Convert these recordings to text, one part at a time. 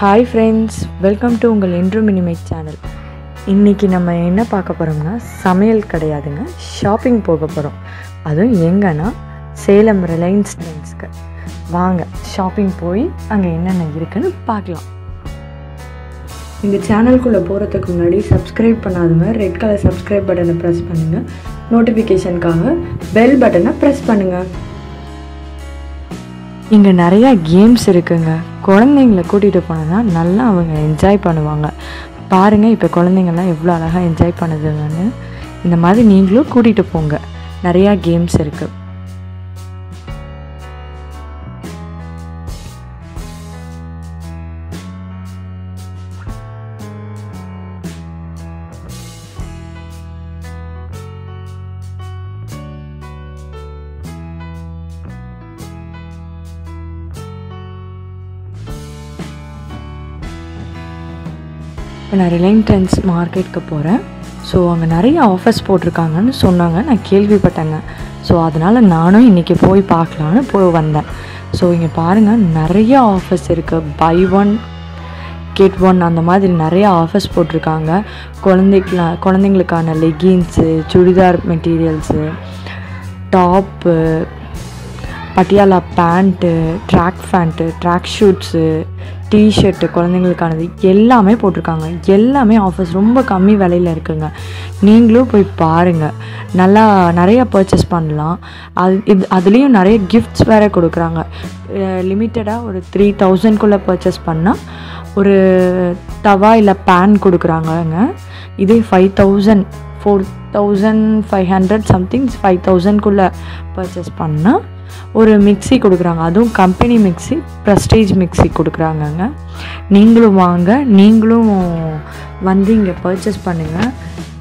Hi friends welcome to உங்கள் என்றும் இனிமை சேனல் இன்றைக்கி நம்ம என்ன பார்க்க போகிறோம்னா சமையல் கிடையாதுங்க ஷாப்பிங் போக போகிறோம் அதுவும் எங்கன்னா சேலம் ரிலையன்ஸ் ட்ரெண்ட்ஸ்க்கு வாங்க ஷாப்பிங் போய் அங்கே என்னென்ன இருக்குன்னு பார்க்கலாம். இந்த சேனல்குள்ளே போகிறதுக்கு முன்னாடி சப்ஸ்கிரைப் பண்ணாதவங்க ரெட் கலர் சப்ஸ்கிரைப் பட்டனை ப்ரெஸ் பண்ணுங்கள் நோட்டிஃபிகேஷனுக்காக பெல் பட்டனை ப்ரெஸ் பண்ணுங்கள் இங்கே நிறையா கேம்ஸ் இருக்குங்க. குழந்தைங்கள கூட்டிகிட்டு போனோன்னா நல்லா அவங்க என்ஜாய் பண்ணுவாங்க. பாருங்கள் இப்போ குழந்தைங்கள்லாம் எவ்வளோ அழகாக என்ஜாய் பண்ணுதுங்கன்னு. இந்த மாதிரி நீங்களும் கூட்டிகிட்டு போங்க. நிறையா கேம்ஸ் இருக்குது இப்போ நான் ரிலையன்ஸ் மார்க்கெட்டுக்கு போகிறேன் ஸோ அங்கே நிறைய ஆஃபர்ஸ் போட்டிருக்காங்கன்னு சொன்னாங்க. நான் கேள்விப்பட்டேங்க. ஸோ அதனால் நானும் இன்றைக்கி போய் பார்க்கலான்னு போய் வந்தேன். ஸோ இங்கே பாருங்கள் நிறைய ஆஃபர்ஸ் இருக்குது பை ஒன் கெட் ஒன் அந்த மாதிரி நிறைய ஆஃபர்ஸ் போட்டிருக்காங்க. குழந்தைக்கெலாம் குழந்தைங்களுக்கான leggings churidar materials top Patiala pant track pant track suits t-shirt குழந்தைங்களுக்கானது எல்லாமே போட்டிருக்காங்க. எல்லாமே ஆஃபர்ஸ் ரொம்ப கம்மி விலையில் இருக்குங்க. நீங்களும் போய் பாருங்கள் நல்லா நிறையா பர்ச்சேஸ் பண்ணலாம். அது இது அதுலேயும் நிறைய கிஃப்ட்ஸ் வேறு கொடுக்குறாங்க. லிமிட்டடாக ஒரு த்ரீ தௌசண்ட்குள்ளே பர்ச்சேஸ் பண்ணால் ஒரு தவா இல்லை பேன் கொடுக்குறாங்கங்க. இதே five thousand four thousand five hundred something five தௌசண்ட்குள்ளே purchase பண்ணால் ஒரு மிக்சி கொடுக்குறாங்க. அதுவும் கம்பெனி மிக்சி ப்ரெஸ்டேஜ் மிக்சி கொடுக்குறாங்கங்க. நீங்களும் வாங்க நீங்களும் வந்து இங்கே பர்ச்சேஸ் பண்ணுங்கள்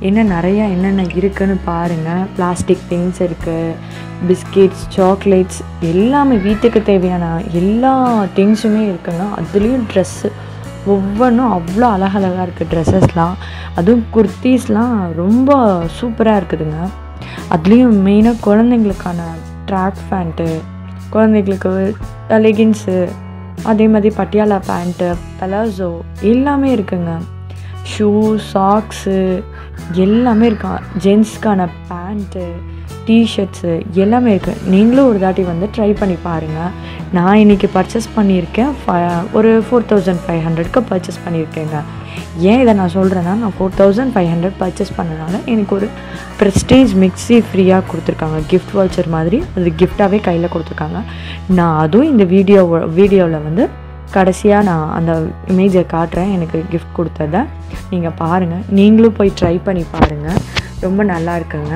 என்ன நிறையா என்னென்ன இருக்குன்னு பாருங்கள் பிளாஸ்டிக் திங்ஸ் இருக்குது பிஸ்கெட்ஸ் சாக்லேட்ஸ் எல்லாமே வீட்டுக்கு தேவையான எல்லா திங்ஸுமே இருக்குங்க. அதுலேயும் ட்ரெஸ்ஸு ஒவ்வொன்றும் அவ்வளோ அழகழகாக இருக்குது ட்ரெஸ்ஸஸ்லாம் அதுவும் குர்த்தீஸ்லாம் ரொம்ப சூப்பராக இருக்குதுங்க. அதுலேயும் மெயினாக குழந்தைங்களுக்கான ட்ராக் பேண்ட்டு குழந்தைங்களுக்கு லெகின்ஸு அதே மாதிரி பட்டியாலா பேண்ட்டு பலாசோ எல்லாமே இருக்குங்க. ஷூ சாக்ஸு எல்லாமே இருக்கா. ஜென்ஸ்க்கான பேண்ட்டு டிஷர்ட்ஸு எல்லாமே இருக்குது நீங்களும் ஒரு தாட்டி வந்து ட்ரை பண்ணி பாருங்கள் நான் இன்றைக்கி பர்ச்சேஸ் பண்ணியிருக்கேன். ஒரு ஃபோர் தௌசண்ட் ஃபைவ் ஹண்ட்ரட்க்கு பர்ச்சேஸ் பண்ணியிருக்கேங்க. ஏன் இதை நான் சொல்கிறேன்னா நான் four thousand five hundred purchase பண்ணனால எனக்கு ஒரு ப்ரெஸ்டேஜ் மிக்ஸி ஃப்ரீயாக கொடுத்துருக்காங்க. கிஃப்ட் வால்ச்சர் மாதிரி அது கிஃப்டாகவே கையில் கொடுத்துருக்காங்க. நான் அதுவும் இந்த வீடியோ வீடியோவில் வந்து கடைசியாக நான் அந்த இமேஜை காட்டுறேன். எனக்கு கிஃப்ட் கொடுத்ததை. நீங்கள் பாருங்கள் நீங்களும் போய் ட்ரை பண்ணி பாருங்கள் ரொம்ப நல்லா இருக்குங்க.